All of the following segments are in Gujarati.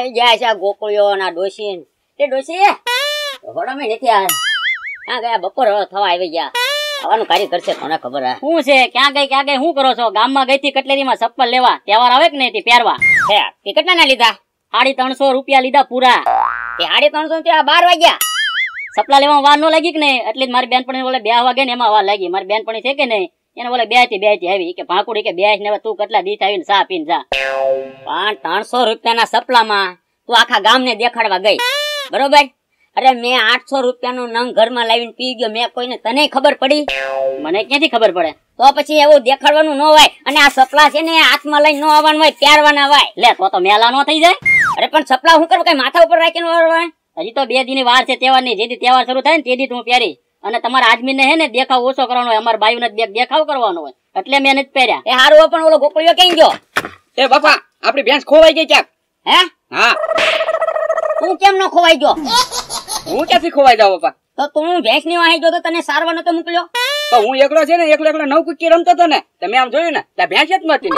આવી જાય છે આ ગોકળીઓ ના ડોસી તે ડોસી ઘોડો મેં નથી આ ક્યાં ગયા? બપોર થવા આવી ગયા. આવવાનું કાર્ય કરશે કોને ખબર હે? શું છે? ક્યાં ગઈ? ક્યાં ગઈ? શું કરો છો? ગામમાં ગઈ હતી કટલેરીમાં ચપ્પલ લેવા. તહેવાર આવે કે નહીં તે પહેરવા? હે તે કેટલા ના લીધા? સાડી ત્રણસો રૂપિયા લીધા પૂરા. એ સાડી ત્રણસો રૂપિયા બાર વાગ્યા. સપલા લેવામાં વાર ન લાગી કે નહીં? એટલે મારી બેનપણી બોલે બે વાગે ને એમાં વાર લાગી. મારી બેનપણી છે કે નહીં? એને બોલે બેથી આવી કે ભાંકુડી કે બે ને તું કેટલા દીથ આવીને સા પીને જા. પણ ત્રણસો રૂપિયાના સપલામાં તું આખા ગામને દેખાડવા ગઈ. બરોબર? અરે મેં આઠસો રૂપિયાનું નંગ ઘરમાં લાવીને પી ગયો, મેં કોઈને તને ખબર પડી? મને ક્યાંથી ખબર પડે? તો પછી એવું દેખાડવાનું ન હોય અને આ સપલા છે ને હાથમાં લઈને ન આવવાનું હોય પહેરવાના હોય. લે, તો તો મેલા નો થઈ જાય. અરે પણ સપલા હું કરું? કઈ માથા ઉપર રાખીને હજી તો બે દિન વાર છે તહેવારની જેથી તહેવાર શરૂ થાય ને તે દી હું પહેરી અને તમારે આદમી ને હે ને દેખાવ ઓછો કરવાનો હોય અમારા બાયુ ને દેખાવ કરવાનો હોય. એટલે મેં નથી પહેર્યા. એ હારું પણ ઓલો ગોકળિયો ક્યાં ગયો? એ બાપા આપડી ભેંસ ખોવાઈ ગઈ ક્યાંક? હે? હા. તું કેમ ન ખોવાઈ ગયો? હું ક્યાંથી ખોવાઈ જાવ બાપા? તો તું ભેંસની વાહી ગયો તો તને સારવા નતો મોકલ્યો? તો હું એકલો છે ને એકલો એકલો નવ કુકી રમતો હતો ને તમે આમ જોયું ને ત્યાં ભેંસ જ નથી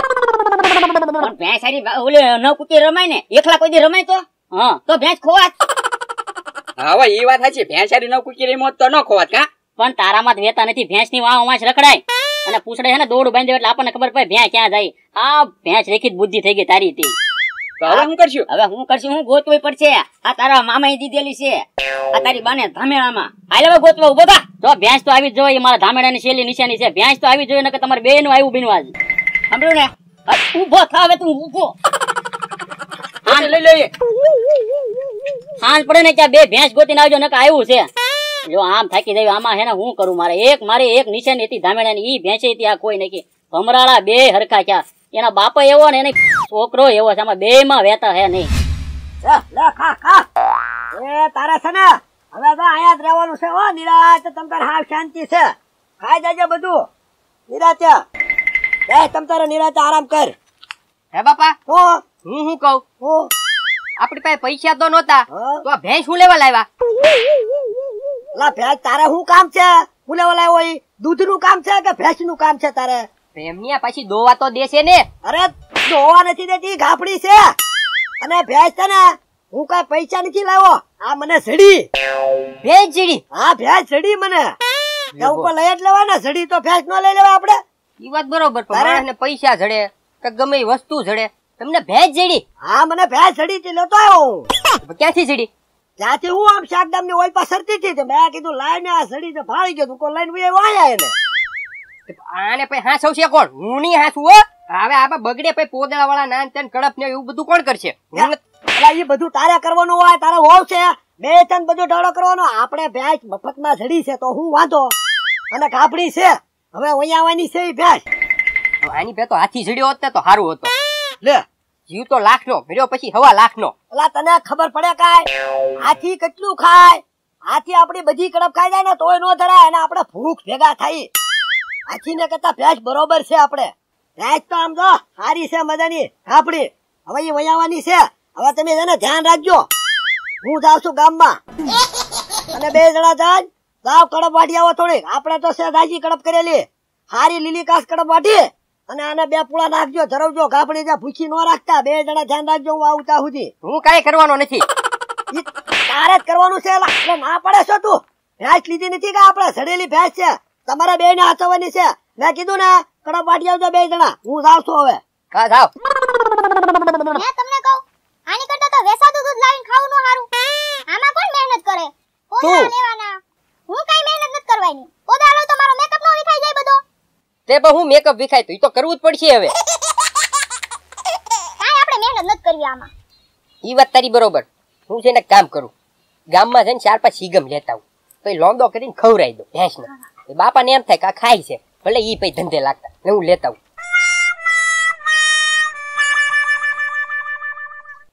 પણ ભેંસ સારી ઓલી નવ કુકી રમાય ને એકલા કોઈ દી રમાય તો? હા. તો ભેંસ ખોવાત. હવે એ વાત સાચી ભેંસારી ન કુચી રમી તો ન ખોવાત કા? પણ તારામાં જ વેતા નથી ભેંસની વાહ વાંચ રખડાય. અને પૂછડે છે ને દોડ બાંધ્યું એટલે આપણને ખબર પડે ભેં ક્યાં જાય. આ ભેંસ રેખી બુદ્ધિ થઈ ગઈ તારી હતી. હવે શું કરશું? હવે હું કરશું હું ગોતવી પડશે. આ તારા મામાએ દીધેલી છે. આ તારી બાને ધામેળામાં હાલ હવે ગોતવા ઊભો થા. જો ભેંસ તો આવી જ જોઈએ મારા ધામેડાની શેલી નિશાની છે. ભેંસ તો આવી જોઈએ ને તમારે બેનનું આવ્યું બિનવાજ. સાંભળ્યું ને? ઊભો ઊભો થા હવે તું ઊભો. હાલ લઈ લઈએ. સાંજ પડે ને ત્યાં બે ભેંસ ગોતીને આવજો નકા આવ્યું છે. જો આમ થાકી જાય આમાં હે ને હું કરું મારે? એક મારે એક નિશાન હતી ધામેડાની ઈ ભેંસે હતી આ કોઈ નહીં ભમરાળા બે હરખા થયા એના બાપા એવો ને એને છોકરો એવો છે. આમાં બે માં વેતા હે નહીં. લે લે ખા ખા. એ તારે છે ને હવે તો અહીંયા જ રહેવાનું છે ઓ નિરાત. તમ તારે હાવ શાંતિ છે. ખાઈ જાજે બધું. નિરાતે. બે તમ તારે નિરાતે આરામ કર. હે બાપા? હું. હું શું કહું? હું આપણી પાસે પૈસા તો નહોતા. તો આ ભેંસ હું લેવા લાવ્યા? લા ભેંસ તારે શું કામ છે? હું લેવા લાવ્યો એ દૂધનું કામ છે કે ભેંસનું કામ છે તારે? પ્રેમની પાછી દોવા તો દેશે ને. અરે દોવા નથી દેતી ગાફડી છે. અને ભેંસ છે ને હું કઈ પૈસા નથી લાવ્યો. આ મને સડી ભેંસ જીડી હા ભેંસ સડી મને. ઉપર લઈ જ લેવાના ને સડી તો ભેંસ નો લઈ લેવા આપડે ઈ વાત બરોબર પણ? પૈસા જડે કે ગમે એ વસ્તુ જડે તમને ભેજ જડી? હા મને ભેજ જડી હતી લેતો આવ્યો હું. ક્યાંથી જડી? ત્યાંથી હું આમ શાકડામની ઓલ પાસે સરતી હતી મેં કીધું લાઈને આ સડી તો ફાળી ગયો તું કોઈ લઈને ભાઈ વાયા એને. આને પછી હાસવ છે કોણ? હું નહીં હાસું હો? હવે આ બગડે પછી પોદળા વાળા નાન તેન કડપ ને એવું બધું કોણ કરશે? એ બધું તારે કરવાનું હોય તારે હોવ છે. બે ત્રણ બધું ઢળો કરવાનો. આપણે ભેંસ મફતમાં સડી છે તો હું વાંધો. અને કાપડી છે. હવે અહીંયા આવવાની છે એ ભેંસ આની ભે તો હાથી જડ્યો હોત ને તો સારું હતું. લે જીવ તો લાખ નો મળ્યો પછી હવા લાખ નો એલા તને ખબર પડે કાય હાથી કેટલું ખાય? હાથી આપણી બધી કડપ ખાઈ જાય ને તોય નો ધરાય અને આપણે ભૂખ ભેગા થાય હાથી ને કરતા ભેંસ બરોબર છે આપણે. ભેંસ તો આમ જો સારી છે મજાની આપડી હવે એ વયાવાની છે. હવે તમે એને ધ્યાન રાખજો. હું જાઉં છું ગામમાં. અને બે જણા જાય. જાવ કડપ વાટી આવો થોડીક. આપણે તો છે દાજી કડપ કરેલી. હારી લીલી કાસ કડપ વાટી અને આને બે પુળા નાખજો ધરવજો ગાભણી જે ભૂખી ન રાખતા. બે જણા ધ્યાન રાખજો હું આવું ત્યાં સુધી. હું કઈ કરવાનો નથી. તારે જ કરવાનું છે એટલે ના પડે છો તું? ભેંસ લીધી નથી કે આપણે? સડેલી ભેંસ છે. તમારે બે ને હાથવાની છે. મેં કીધું ને કડપ વાટી આવજો બે જણા. હું જાવ છું હવે. હા જાવ મેં તમને કહું આની કરતા તો વેસાતું દૂધ લાવીને ખાવું નો હારું આમાં કોણ મહેનત કરે? પોદા લેવાના. હું કઈ મહેનત નથી કરવાની. પોદા લો તો મારો મેકઅપ નો વિખાઈ જાય બધો. તે પણ હું મેકઅપ વિખાય તો તો કરવું જ પડશે હવે. કાઈ આપણે મહેનત નથી કરવી આમાં. ઈ વાત તારી બરોબર. હું છે ને કામ કરું. ગામમાં જઈને ચાર પાંચ સીગમ લેતા આવું. પછી લોંદો કરીને ખવડાવી દઉં ભેંસને એ બાપાને એમ થાય કે આ ખાય છે ભલે ઈ પછી ધંધે લાગતા. ને હું લેતા આવું.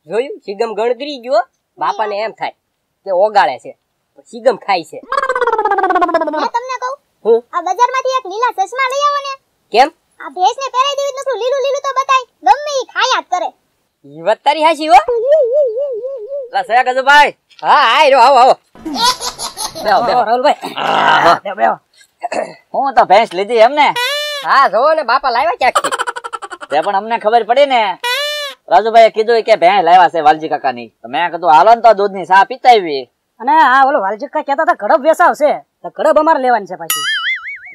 જોયું? સીગમ ગણગરી ગયો બાપાને એમ થાય કે ઓગાળે છે સીગમ ખાય છે. તમને હું? આ બજારમાંથી એક લીલા ચશ્મા લઈ આવો ને. કેમ? આ ભેંસને પહેરાઈ દેવી નકરું લીલું લીલું તો બતાય? ગમે ઈ ખાયા જ કરે. ઈ વાત તારી હાચી હો. લા સયા ગજુભાઈ હા આય રો આવો આવો. બેહો, બેહો. બે બે હું તો ભેંસ લીધી એમ ને હા જો ને બાપા લાવ્યા ક્યાંકથી? તે પણ અમને ખબર પડી ને. રાજુભાઈએ કીધું કે ભેં લાવ્યા છે વાલજી કાકાની. તો મેં કીધું હાલો ને તો દૂધની સા પીતા આવી અને આ ઓલો વાલજીકા કહેતા હતા કડબ વેસાવશે. તો કડબ અમારે લેવાની છે પાછી.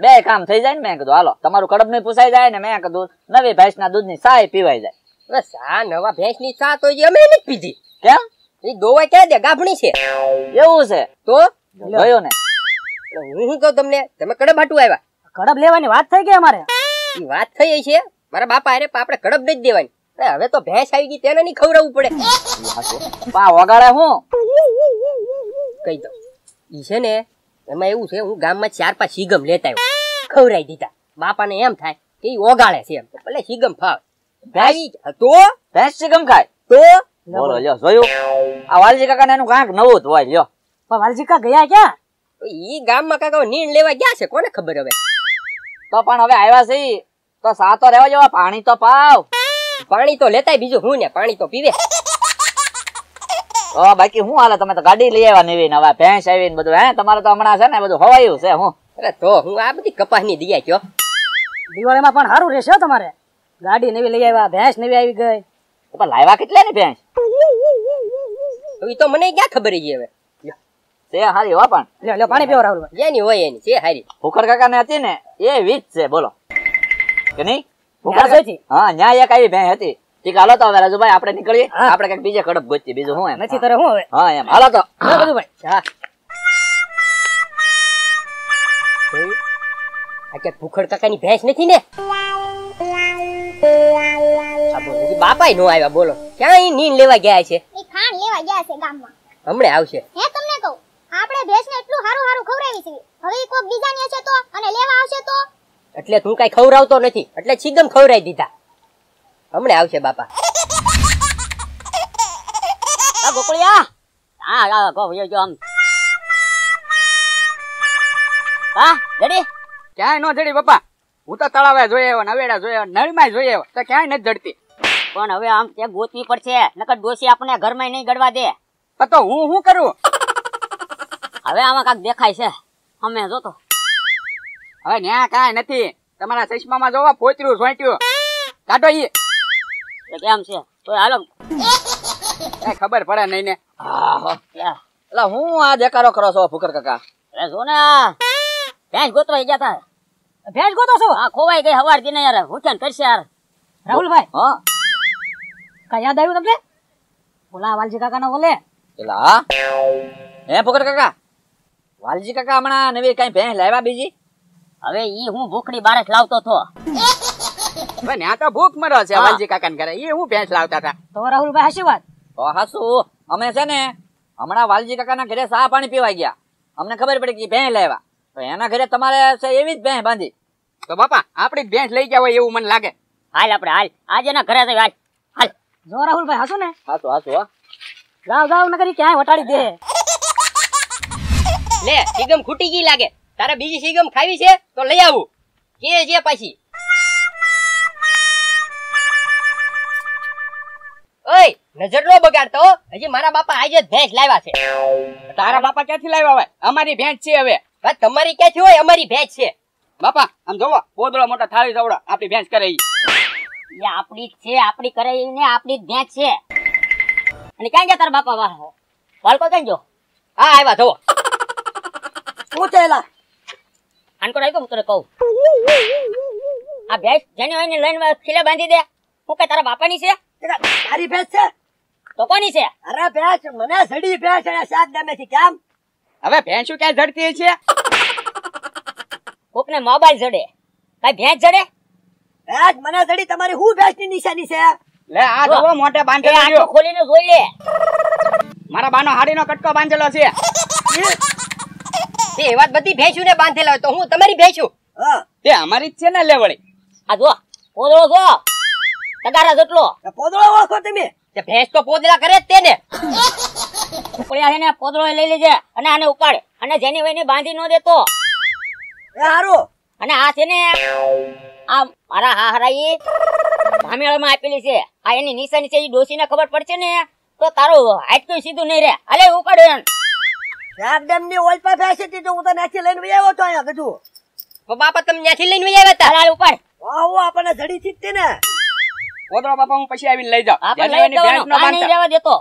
બે કામ થઈ જાય ને મેં કીધું હાલો તમારું કડબ નહીં પૂછાઈ જાય ને મેં કીધું નવી ભેંસના દૂધની સાય પીવાઈ જાય. બસ આ નવા ભેંસની ચા તો અમે નથી પીધી. કેમ? એ દોવા ક્યાં દે? ગાભણી છે. એવું છે? તો? ગયો ને. હું શું કહું તમને? તમે કડબ હાટું આવ્યા. કડબ લેવાની વાત થઈ ગઈ અમારે? એ વાત થઈ છે. મારા બાપા અરે આપણે કડબ દઈ જ દેવાની હવે તો ભેંસ આવી ગઈ તેને નહીં ખવડાવવું પડે. પા વગાડે હું? કહી દઉં. ઈ છે ને એમાં એવું છે હું ગામમાં ચાર પાંચ સીગમ લેતા આવ્યો. ખવડાવી દીધા. બાપાને એમ થાય કે એ ઓગાળે છે એમ. ભલે સીગમ ફાવે. ભાઈ તો? ભેંસ સીગમ ખાય? તો? બોલો લ્યો જોયું? આ વાલજી કાકાને એનું કાંઈક નવું જ હોય લ્યો. પણ વાલજીકા ગયા ક્યાં? ઈ ગામમાં કાકા નીણ લેવા ગયા છે કોને ખબર હવે? તો પણ હવે આવ્યા છે તો સાતો રહેવા જેવા પાણી તો પાવ. પાણી તો લેતાય બીજું હું ને પાણી તો પીવે. બાકી શું હાલે? તમે તો ગાડી લઈ આવ્યા નવી નવા ભેંસ આવી ને બધું હે? તમારે તો હમણાં છે ને બધું હવાયું છે હું. અરે તો હું આ બધી કપાસની દિયા કયો દિવાળીમાં પણ સારું રહેશે તમારે. ગાડી નવી લઈ આવ્યા ભેંસ નવી આવી ગઈ. પણ લાવ્યા કેટલા ની ભેંસ એ તો મને ક્યાં ખબર છે હવે? તે હારી હો પણ. લ્યો લ્યો પાણી પીવો રાહુલ જેની હોય એની છે હારી. ભૂખર કાકા ને હતી ને એ વીજ છે બોલો. કે નહીં? ભૂખર હા ન્યાય એક આવી ભેંસ હતી. ઠીક હાલો તો હવે રાજુભાઈ આપણે નીકળીએ. આપણે કંઈક બીજે કડપ ગોતીએ બીજું હું એમ? નથી કરે હું હવે? હા એમ. હાલો તો. રાજુભાઈ. હા. આ કે ભૂખડ કાકાની ભેંસ નથી ને? બાપાય નો આવ્યા બોલો. ક્યાં નીન લેવા ગયા છે? એ ખાણ લેવા ગયા છે ગામમાં. હમણે આવશે. હે તમને કહું આપણે ભેંસને એટલું સારું હારું ખવડાવી છે. હવે કોક બીજાની છે તો અને લેવા આવશે તો? એટલે તું કઈ ખવડાવતો નથી. એટલે છીગમ ખવડાવી દીધા. હમણે આવશે બાપા. આ ગોકળિયા. હા હા ગો વયો જો આમ. હા રેડી ક્યાંય ન જડી પપ્પા હું તો તળાવે જોઈ આવ્યો નવેડા જોઈ આવ્યો નળીમાં જોઈ આવ્યો. તો ક્યાંય નથી જડતી. પણ હવે આમ તે ગોતવી પડશે. નકર ડોસી આપણે ઘરમાં નહીં ગડવા દે. તો હું શું કરું? હવે આમાં કાંક દેખાય છે. અમે જોતો હવે ન્યા કાંઈ નથી. તમારા ચશ્મામાં જોવા પોચર્યું સોંટ્યું. કાઢો ઈ. એ કેમ છે. તો હાલો. ખબર પડે નહીં ને. એટલે હું આ દેકારો કરો છો ફુકર કાકા? અરે જો ને આ? ભેંસ ગોતવાઈ ગયા તા. ભેંસ ગોતો છો? આ ખોવાઈ ગઈ હવાર દિને યાર. હુકેન કરશે યાર? રાહુલભાઈ. હા. કઈ યાદ આવ્યું તમને? ઓલા વાલજી કાકા ના બોલે પેલા હે ફુકર કાકા? વાલજી કાકા હમણાં નવી કઈ ભેંસ લાવ્યા બીજી? હવે ઈ હું ભૂખડી બારસ લાવતો તો. હવે આ તો ભૂખ મરો છે. વાલજી કાકાને ઘરે. એ હું ભેંસ લાવતા હતા? તો રાહુલભાઈ હાશી વાત. તો હાસુ. અમે છે ને હમણાં વાલજી કાકાના ઘરે સા પાણી પીવા ગયા. અમને ખબર પડી કે ભેંસ લાવ્યા. તો એના ઘરે તમારે છે એવી જ ભેંસ બાંધી. તો બાપા આપડી ભેંસ લઈ ગયા હોય એવું મને લાગે. હાલ આપણે હાલ. આજે એના ઘરે જઈ હાલ. હાલ. જો રાહુલભાઈ હાસો ને. હાસુ હાસુ હા. ગાવ ગાવ નગરી ક્યાંય વટાડી દે. લે સીગમ ખૂટી ગઈ લાગે. તારે બીજી સીગમ ખાવી છે તો લઈ આવું. કે જે પાછી. ઓય નજર નો બગાડતો હજી મારા બાપા આજે ભેંસ લાવ્યા છે. તારા બાપા ક્યાંથી લાવ્યા હોય અમારી ભેંસ છે હવે. તમારી ક્યાંથી હોય? અમારી ભેંસ છે. બાપા આમ જોવો પોદળો મોટા થાળી જવડા. આપણી ભેંસ કરે ઈ. એ આપણી છે આપણી કરે ઈ ને આપણી ભેંસ છે. અને ક્યાં ગયા તારા બાપા વાહ? બાળકો ક્યાં જો હા આવ્યા જોવો શું થયેલા આનકો રાખ્યો હું તને કહું. આ ભેંસ જેને હોય ને લઈને ખીલે બાંધી દે. હું કે તારા બાપાની છે? તારી ભેંસ છે? તો કોની છે? અરે ભેંસ મને સડી ભેંસ અને સાત ગમે છે કેમ? હવે ભેંસું ક્યાં જડતી છે? કોકને મોબાઈલ જડે. કઈ ભેંસ જડે? ભેંસ મને સડી તમારી હું ભેંસની નિશાની છે? લે આ જો. જોવો એ બાંધેલો આંખો ખોલીને જોઈ લે. મારા બાનો હાડીનો કટકો બાંધેલો છે. તે એ વાત બધી ભેંસું ને બાંધેલા હોય તો હું તમારી ભેંસું તે અમારી જ છે ને લેવડી આ જો પોદળો જો. તગારા જેટલો. પોદળો ઓળખો તમે. ભેંસ તો પોદલા કરે જ તેને. ઉપડ્યા છે ને પોદળો લઈ લેજે અને આને ઉપાડે. અને જેની હોય બાંધી ન દેતો. એ હારું. અને આ છે ને આ મારા હાહરા ઈ ભામેળામાં આપેલી છે. આ એની નિશાની છે એ ડોસીને ખબર પડશે ને તો તારું હાઈટ સીધું નહીં રે. અલે ઉપાડે એમ શાકની ઓલ પર ભેંસ હતી તો હું તો નાખી લઈને વહી આવ્યો તો અહીંયા કીધું બાપા તમે ત્યાંથી લઈને વહી આવ્યા હતા? ઉપાડ. વાહ વાહ આપણને જડી થી ને. ગોદડો બાપા હું પછી આવીને લઈ જાઉં. એટલે એની ભેંસ નો બાંધતા. રહેવા દેતો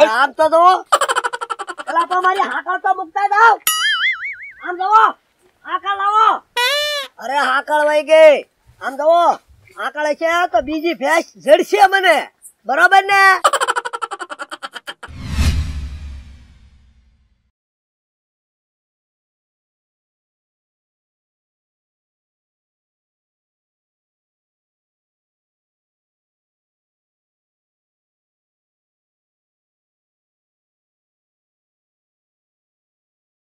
આમ તો જો પેલા તો મારી હાકલ તો મુકતા જાવ આમ જુઓ. હાકલ લાવો. અરે હાકલ વઈ ગઈ. આમ જુઓ. હાકળ છે તો બીજી ભેંસ જડશે મને. બરોબર ને?